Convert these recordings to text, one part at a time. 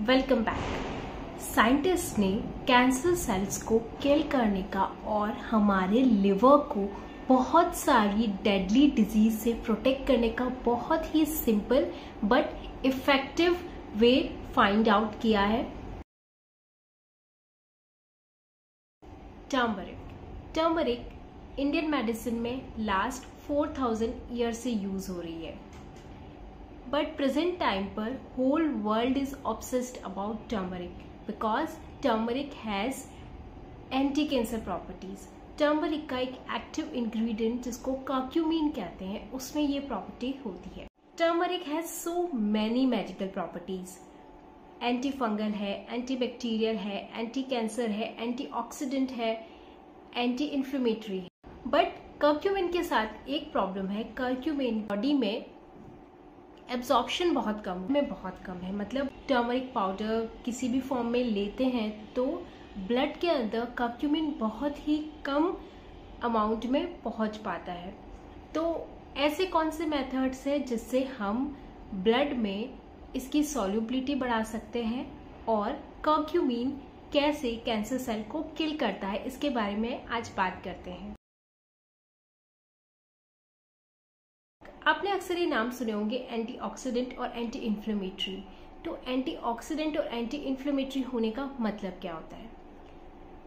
Welcome back scientist ने cancer cells को kill करने का और हमारे लिवर को बहुत सारी डेडली डिज़ीज़ से प्रोटेक्ट करने का बहुत ही simple but effective way find out किया है। टर्मरिक टर्मरिक इंडियन मेडिसिन में लास्ट 4000 ईयर से यूज़ हो रही है। बट प्रेजेंट टाइम पर whole world is obsessed about turmeric because turmeric has anti cancer properties turmeric का एक एक्टिव इंग्रेडिएंट जिसको काक्यूमीन कहते हैं, उसमें ये प्रॉपर्टी होती है। Turmeric has so many medical properties anti fungal है एंटी बैक्टीरियल है एंटी कैंसर है एंटी ऑक्सीडेंट है एंटी इन्फ्लेमेटरी है। बट कर्क्यूमिन के साथ एक प्रॉब्लम है कर्क्यूमिन बॉडी में एब्जॉर्प्शन बहुत कम में बहुत कम है। मतलब टर्मरिक पाउडर किसी भी फॉर्म में लेते हैं तो ब्लड के अंदर कर्क्यूमिन बहुत ही कम अमाउंट में पहुँच पाता है। तो ऐसे कौन से मेथड्स है जिससे हम ब्लड में इसकी सॉल्युबिलिटी बढ़ा सकते हैं और कर्क्यूमिन कैसे कैंसर सेल को किल करता है, इसके बारे में आज बात करते हैं। आपने अक्सर ये नाम सुने होंगे एंटीऑक्सीडेंट और एंटी इन्फ्लेमेटरी तो एंटीऑक्सीडेंट और एंटी इन्फ्लेमेटरी होने का मतलब क्या होता है?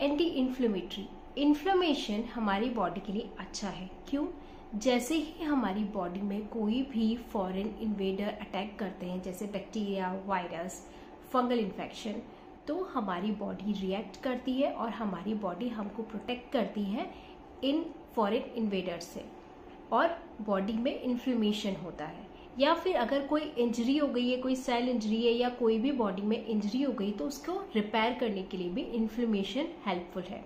एंटी इन्फ्लेमेटरी इन्फ्लेमेशन हमारी बॉडी के लिए अच्छा है। क्यों? जैसे ही हमारी बॉडी में कोई भी फॉरेन इन्वेडर अटैक करते हैं, जैसे बैक्टीरिया वायरस फंगल इन्फेक्शन तो हमारी बॉडी रिएक्ट करती है और हमारी बॉडी हमको प्रोटेक्ट करती है इन फॉरेन इन्वेडर से। और बॉडी में इन्फ्लेमेशन होता है। या फिर अगर कोई इंजरी हो गई है, कोई सेल इंजरी है या कोई भी बॉडी में इंजरी हो गई तो उसको रिपेयर करने के लिए भी इन्फ्लेमेशन हेल्पफुल है।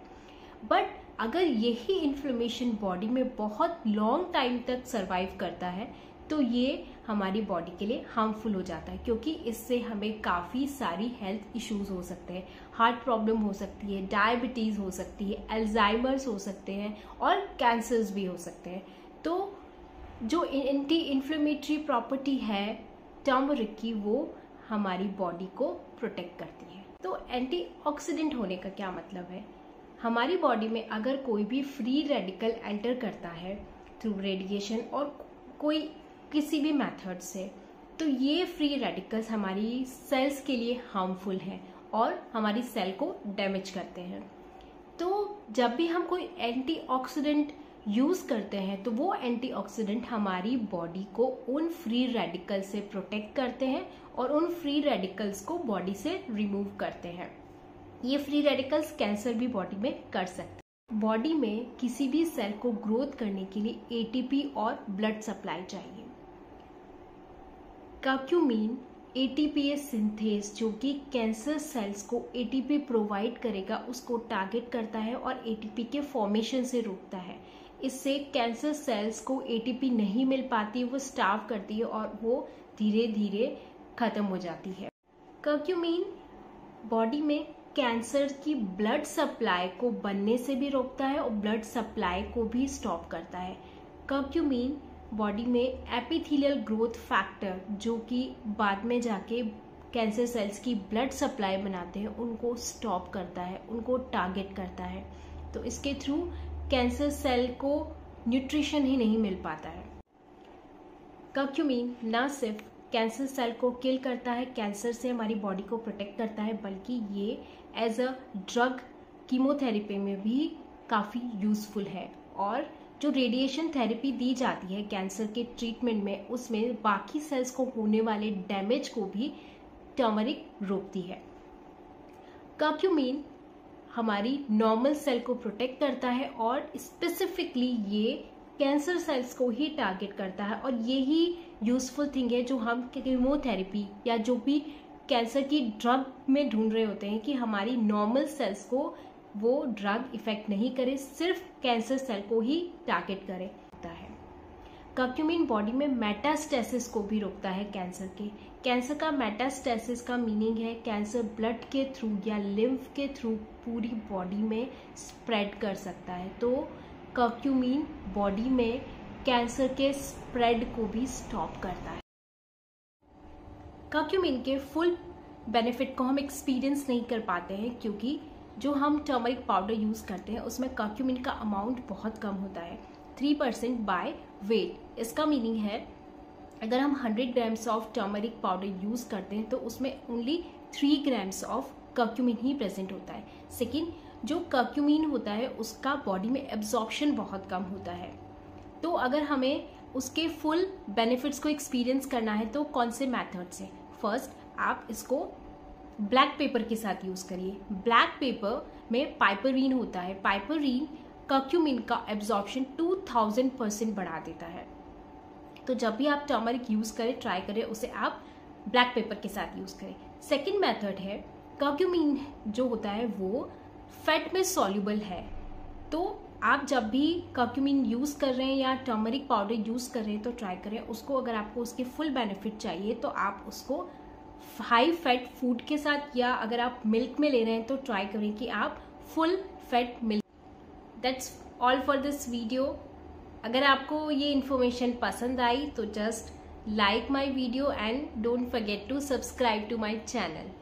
बट अगर यही इन्फ्लेमेशन बॉडी में बहुत लॉन्ग टाइम तक सर्वाइव करता है तो ये हमारी बॉडी के लिए हार्मफुल हो जाता है, क्योंकि इससे हमें काफ़ी सारी हेल्थ इश्यूज़ हो सकते हैं। हार्ट प्रॉब्लम हो सकती है डायबिटीज़ हो सकती है एल्जाइमर्स हो सकते हैं और कैंसर्स भी हो सकते हैं। तो जो एंटी इन्फ्लेमेटरी प्रॉपर्टी है टर्मरिक की वो हमारी बॉडी को प्रोटेक्ट करती है। तो एंटीऑक्सीडेंट होने का क्या मतलब है? हमारी बॉडी में अगर कोई भी फ्री रेडिकल एंटर करता है थ्रू रेडिएशन और कोई किसी भी मेथड से तो ये फ्री रेडिकल्स हमारी सेल्स के लिए हार्मफुल हैं और हमारी सेल को डैमेज करते हैं। तो जब भी हम कोई एंटीऑक्सीडेंट यूज़ करते हैं तो वो एंटीऑक्सीडेंट हमारी बॉडी को उन फ्री रेडिकल से प्रोटेक्ट करते हैं और उन फ्री रेडिकल्स को बॉडी से रिमूव करते हैं। ये फ्री रेडिकल्स कैंसर भी बॉडी में कर सकते हैं। बॉडी में किसी भी सेल को ग्रोथ करने के लिए एटीपी और ब्लड सप्लाई चाहिए। काक्यूमीन एटीपी सिंथेस जो कि कैंसर सेल्स को एटीपी प्रोवाइड करेगा, उसको टारगेट करता है और एटीपी के फॉर्मेशन से रोकता है। इससे कैंसर सेल्स को एटीपी नहीं मिल पाती, वो स्टाव करती है और वो धीरे धीरे खत्म हो जाती है। कर्क्यूमीन बॉडी में कैंसर की ब्लड सप्लाई को बनने से भी रोकता है और ब्लड सप्लाई को भी स्टॉप करता है। कर्क्यूमीन बॉडी में एपिथेलियल ग्रोथ फैक्टर जो कि बाद में जाके कैंसर सेल्स की ब्लड सप्लाई बनाते हैं, उनको स्टॉप करता है, उनको टारगेट करता है। तो इसके थ्रू कैंसर सेल को न्यूट्रिशन ही नहीं मिल पाता है। कर्क्यूमीन ना सिर्फ़ कैंसर सेल को किल करता है, कैंसर से हमारी बॉडी को प्रोटेक्ट करता है, बल्कि ये एज अ ड्रग कीमोथेरेपी में भी काफ़ी यूजफुल है। और जो रेडिएशन थेरेपी दी जाती है कैंसर के ट्रीटमेंट में, उसमें बाकी सेल्स को होने वाले डैमेज को भी टर्मरिक रोकती है। कर्क्यूमीन हमारी नॉर्मल सेल को प्रोटेक्ट करता है और स्पेसिफिकली ये कैंसर सेल्स को ही टारगेट करता है। और यही यूजफुल थिंग है जो हम कीमोथेरेपी या जो भी कैंसर की ड्रग में ढूंढ रहे होते हैं कि हमारी नॉर्मल सेल्स को वो ड्रग इफ़ेक्ट नहीं करे, सिर्फ़ कैंसर सेल को ही टारगेट करे। कर्क्यूमिन बॉडी में मेटास्टेसिस को भी रोकता है कैंसर के। कैंसर का मेटास्टेसिस का मीनिंग है कैंसर ब्लड के थ्रू या लिम्फ के थ्रू पूरी बॉडी में स्प्रेड कर सकता है। तो कर्क्यूमिन बॉडी में कैंसर के स्प्रेड को भी स्टॉप करता है। कर्क्यूमिन के फुल बेनिफिट को हम एक्सपीरियंस नहीं कर पाते हैं क्योंकि जो हम टर्मरिक पाउडर यूज़ करते हैं, उसमें कर्क्यूमिन का अमाउंट बहुत कम होता है। थ्री परसेंट बाय वेट इसका मीनिंग है, अगर हम hundred grams of turmeric powder use करते हैं तो उसमें only three grams of curcumin he present होता है। सेकेंड जो कर्क्यूमिन होता है, उसका बॉडी में एब्जॉर्प्शन बहुत कम होता है। तो अगर हमें उसके फुल बेनिफिट्स को एक्सपीरियंस करना है तो कौन से मेथड से फ़र्स्ट आप इसको ब्लैक पेपर के साथ यूज़ करिए। ब्लैक पेपर में पाइपरीन होता है। पाइपरीन कर्क्यूमिन का एब्जॉर्प्शन 2000 परसेंट बढ़ा देता है। तो जब भी आप टर्मरिक यूज़ करें ट्राई करें, उसे आप ब्लैक पेपर के साथ यूज़ करें। सेकेंड मेथड है कर्क्यूमिन जो होता है वो फैट में सॉल्यूबल है। तो आप जब भी कर्क्यूमिन यूज़ कर रहे हैं या टर्मरिक पाउडर यूज़ कर रहे हैं तो ट्राई करें। उसको अगर आपको उसके फुल बेनिफिट चाहिए तो आप उसको हाई फैट फ़ूड के साथ या अगर आप मिल्क में ले रहे हैं तो ट्राई करें कि आप full fat milk that's all for this video अगर आपको ये इन्फॉर्मेशन पसंद आई तो just like my video and don't forget to subscribe to my channel